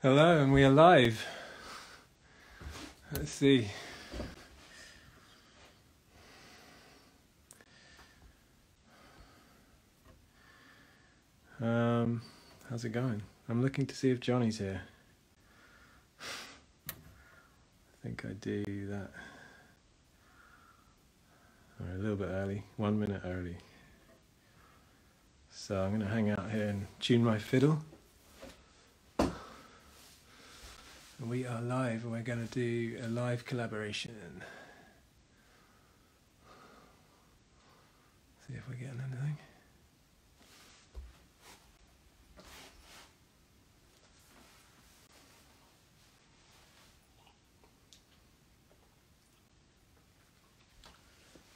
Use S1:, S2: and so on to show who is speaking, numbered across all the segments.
S1: Hello, and we are live. Let's see. Um, how's it going? I'm looking to see if Jonny's here. I think I do that. Or a little bit early, one minute early. So I'm going to hang out here and tune my fiddle. We are live and we're going to do a live collaboration. See if we're getting anything.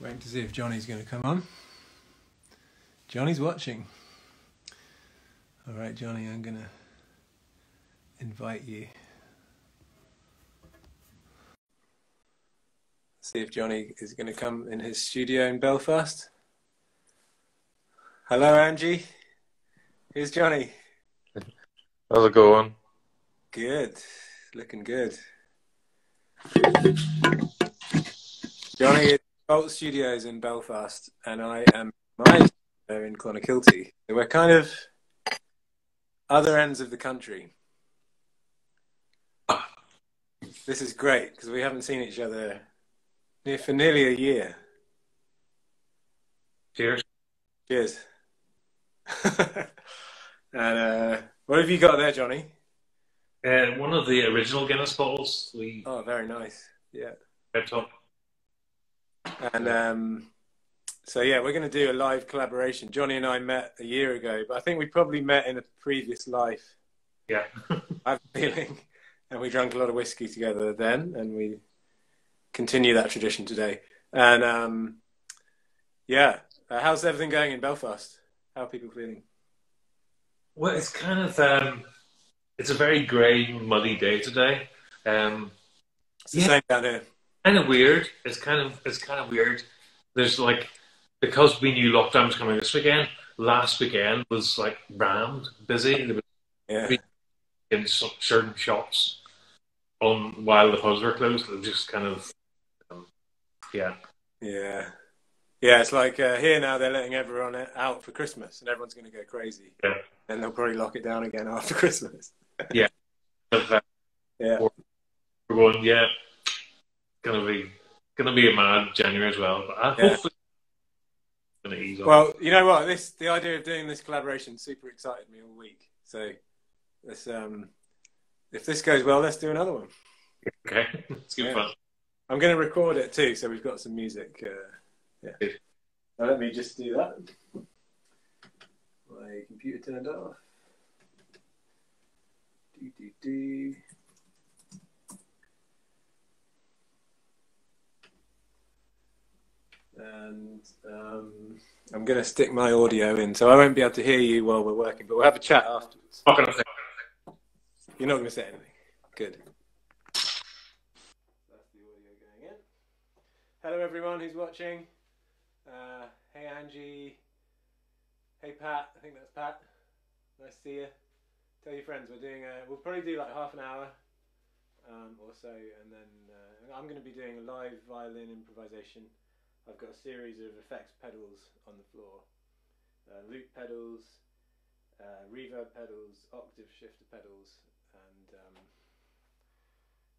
S1: Waiting to see if Jonny's going to come on. Jonny's watching. All right, Jonny, I'm going to invite you. See if Jonny is going to come in his studio in Belfast. Hello, Angie. Here's Jonny.
S2: How's it going?
S1: Good. Looking good. Jonny is Bolt Studios in Belfast, and I am my studio in Clonakilty. So we're kind of other ends of the country. This is great because we haven't seen each other near, for nearly a year.
S2: Cheers.
S1: Cheers. and uh, what have you got there, Jonny?
S2: Uh, one of the original Guinness bottles we
S1: Oh, very nice. Yeah.
S2: picked up.
S1: And um, so, yeah, we're going to do a live collaboration. Jonny and I met a year ago, but I think we probably met in a previous life.
S2: Yeah.
S1: I have a feeling. And we drank a lot of whiskey together then, and we continue that tradition today. And um, yeah, uh, how's everything going in Belfast? How are people feeling?
S2: well, it's kind of um, it's a very grey, muddy day today. Um,
S1: It's the
S2: Yeah.
S1: same down here.
S2: kind of weird. It's kind of it's kind of weird. There's like because we knew lockdown was coming this weekend. Last weekend was like rammed, busy. There was
S1: Yeah.
S2: in certain shops on while the pubs were closed. It was just kind of yeah.
S1: Yeah. Yeah, it's like uh, here now they're letting everyone out for Christmas and everyone's going to go crazy.
S2: Yeah.
S1: And they'll probably lock it down again after Christmas.
S2: yeah. uh,
S1: Yeah.
S2: we're going, yeah, gonna be gonna be a mad January as well. But I
S1: Yeah.
S2: hopefully gonna ease off.
S1: Well, you know what? This the idea of doing this collaboration super excited me all week. So let's um if this goes well, let's do another one.
S2: okay, it's good
S1: Yeah.
S2: fun.
S1: I'm going to record it too, so we've got some music. Uh, yeah. Now let me just do that. My computer turned off. Do do do. And um, I'm going to stick my audio in, so I won't be able to hear you while we're working, but we'll have a chat afterwards.
S2: Not gonna say
S1: You're not going to say anything. Good. That's the audio going in. Hello, everyone who's watching. Uh, hey, Angie. Hey, Pat. I think that's Pat. Nice to see you. Tell your friends we're doing. A, we'll probably do like half an hour um, or so, and then uh, I'm going to be doing a live violin improvisation. I've got a series of effects pedals on the floor, uh, loop pedals, uh, reverb pedals, octave shifter pedals, and um,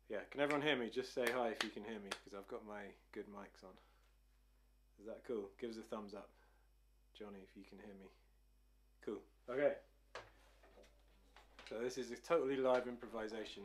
S1: yeah, can everyone hear me? Just say hi if you can hear me, because I've got my good mics on. Is that cool? Give us a thumbs up, Jonny, if you can hear me. Cool. Okay. So this is a totally live improvisation.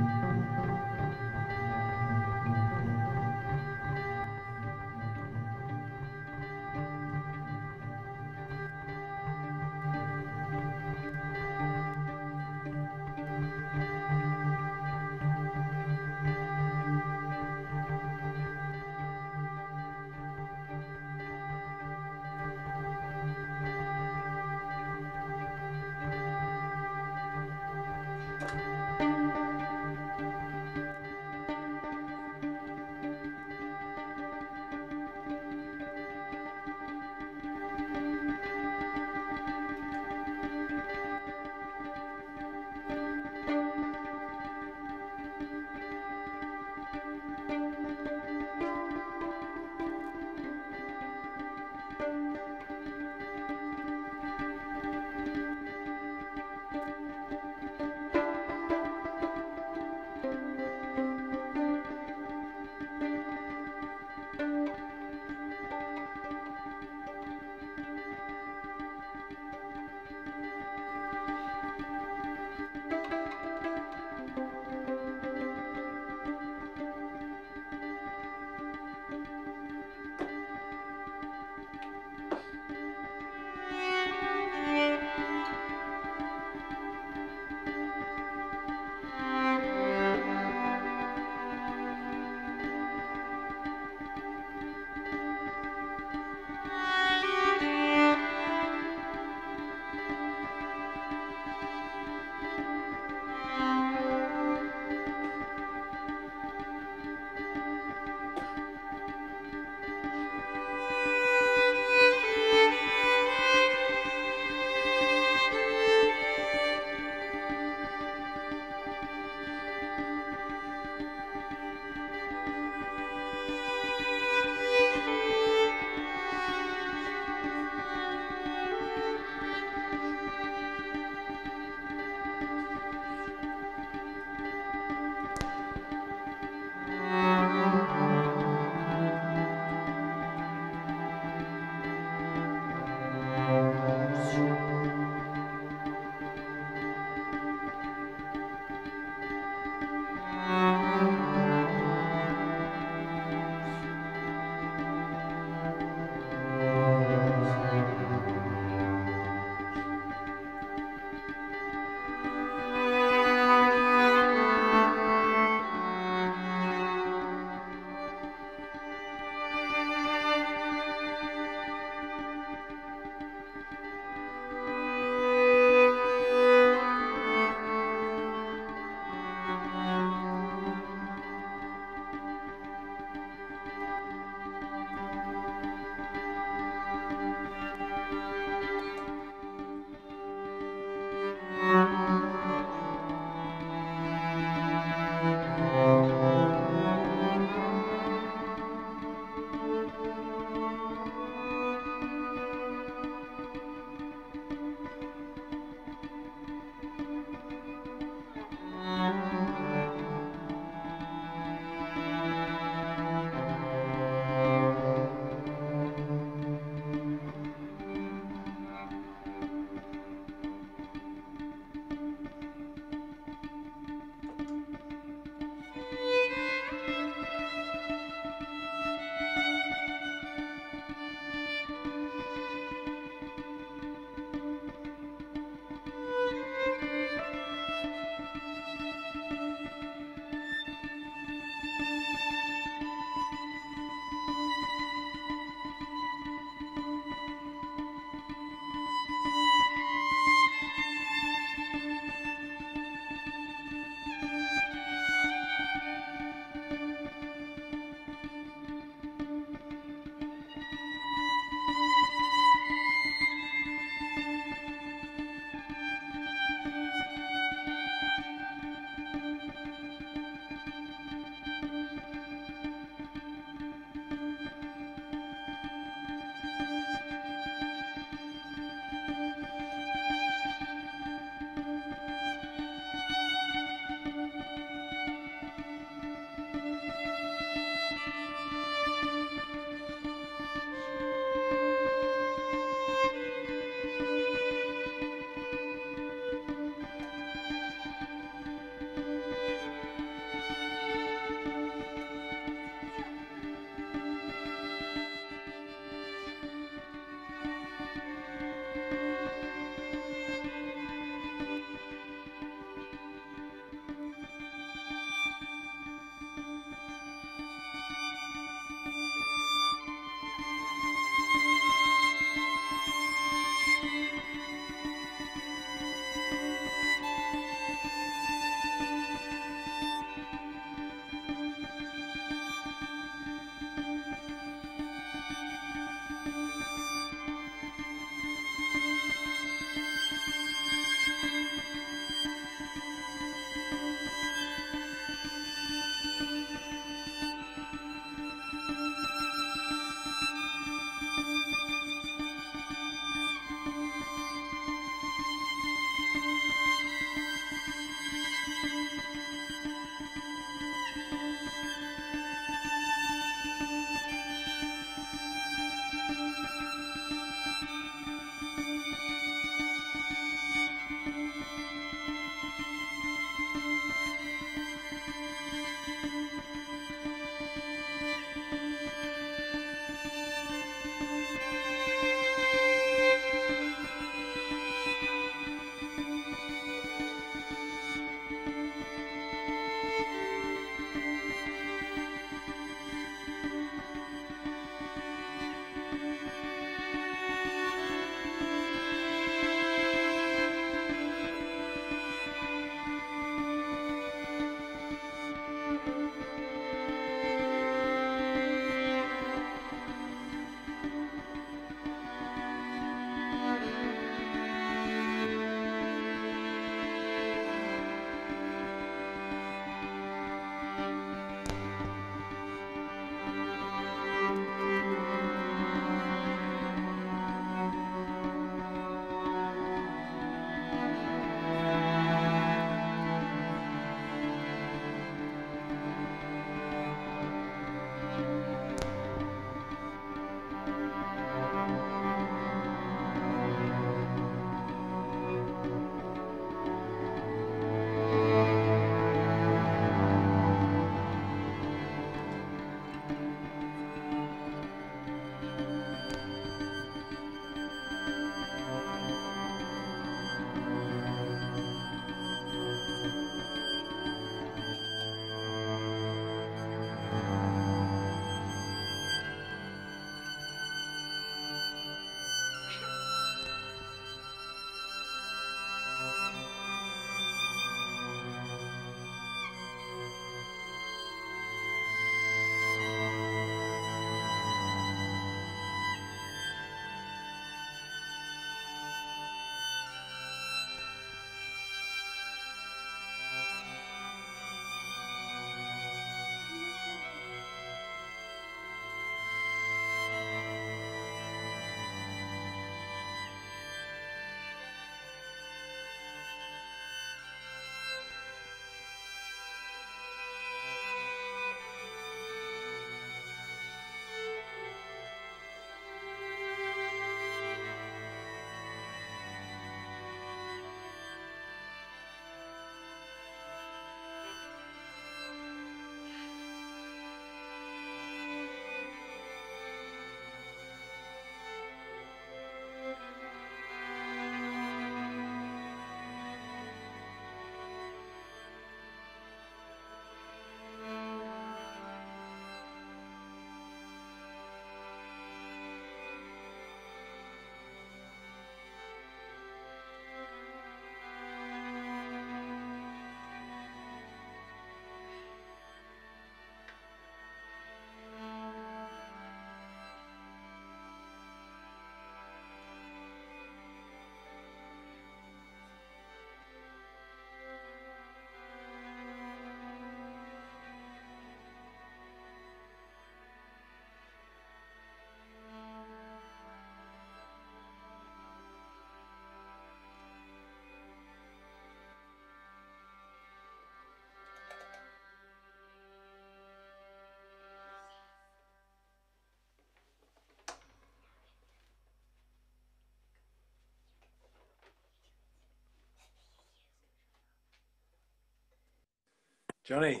S1: Jonny,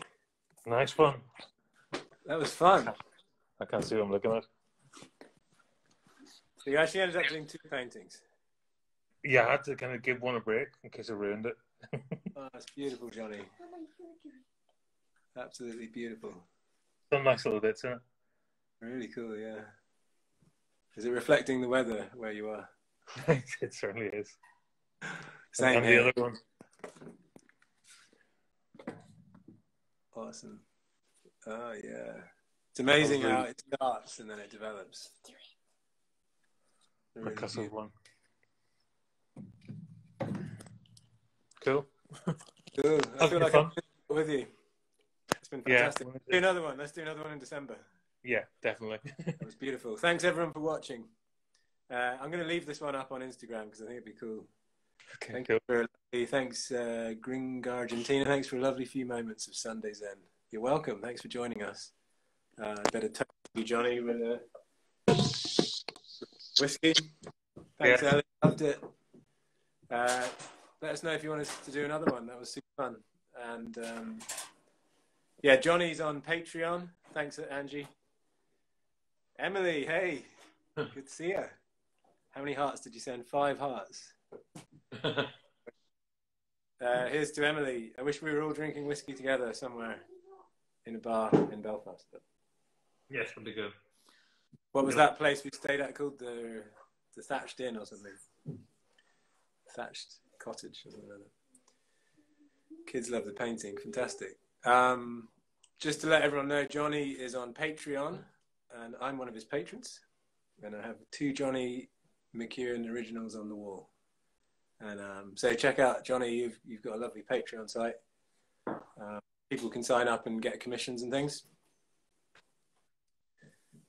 S2: Nice one.
S1: that was fun.
S2: I can't see what I'm looking at.
S1: So you actually ended up doing two paintings.
S2: Yeah, I had to kind of give one a break in case I ruined it.
S1: Oh, that's beautiful, Jonny. Absolutely beautiful.
S2: Some nice little bits in it.
S1: Really cool, yeah. Is it reflecting the weather where you are?
S2: it certainly is.
S1: Same
S2: and
S1: here.
S2: the other one.
S1: Awesome. Oh yeah. It's amazing
S2: That was
S1: how it starts and then it develops.
S2: The
S1: Really
S2: Castle
S1: beautiful.
S2: one. Cool.
S1: Cool. I
S2: Have
S1: feel like
S2: fun?
S1: I'm with you. It's been
S2: Yeah.
S1: fantastic. Let's do another one. Let's do another one in December.
S2: Yeah, definitely.
S1: That was beautiful. Thanks everyone for watching. Uh, I'm going to leave this one up on Instagram because I think it'd be cool.
S2: Okay,
S1: Thank
S2: cool.
S1: you for lovely, thanks, uh, Gring Argentina. Thanks for a lovely few moments of Sunday's End. You're welcome. Thanks for joining us. Uh, better tell you, Jonny, with a whiskey. Thanks,
S2: Yeah.
S1: Ellie. Loved it. Uh, let us know if you want us to do another one. That was super fun. And um, yeah, Jonny's on Patreon. Thanks, Angie. Emily, hey, good to see you. How many hearts did you send? Five hearts. Uh, here's to Emily. I wish we were all drinking whiskey together somewhere in a bar in Belfast.
S2: yes, that'd be good.
S1: What was that place we stayed at called the the Thatched Inn or something? Thatched Cottage or something like that. Kids love the painting. Fantastic. Um, just to let everyone know, Jonny is on Patreon, and I'm one of his patrons. And I have two Jonny McEwen originals on the wall. And um, so check out Jonny. You've you've got a lovely Patreon site. Um, people can sign up and get commissions and things.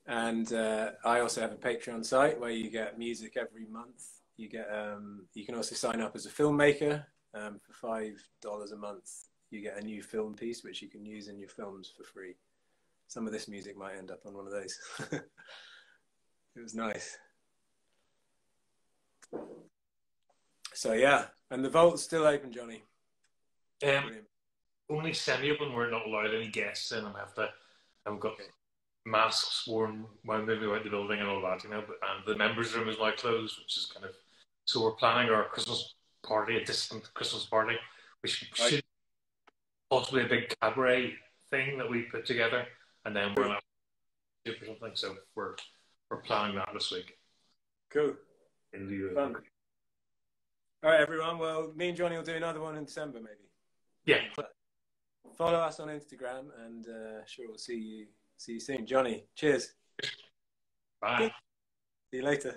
S1: And uh, I also have a Patreon site where you get music every month. You get um, you can also sign up as a filmmaker um, for five dollars a month. You get a new film piece which you can use in your films for free. Some of this music might end up on one of those. it was nice. So yeah, and the vault's still open, Jonny.
S2: Um, only semi-open. We're not allowed any guests in. I have to. I've got masks worn when they go out the building and all that, you know. But and the members' room is now closed, which is kind of. So we're planning our Christmas party, a distant Christmas party, which
S1: Right.
S2: should possibly a big cabaret thing that we put together, and then we're do or something. So we're we're planning that this week.
S1: Cool.
S2: In
S1: Fun. All right, everyone. Well, me and Jonny will do another one in December, maybe.
S2: Yeah.
S1: Follow us on Instagram, and uh, sure we'll see you see you soon. Jonny, cheers.
S2: Bye.
S1: See you later.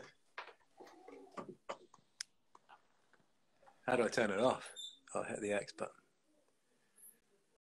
S1: How do I turn it off? I'll hit the X button.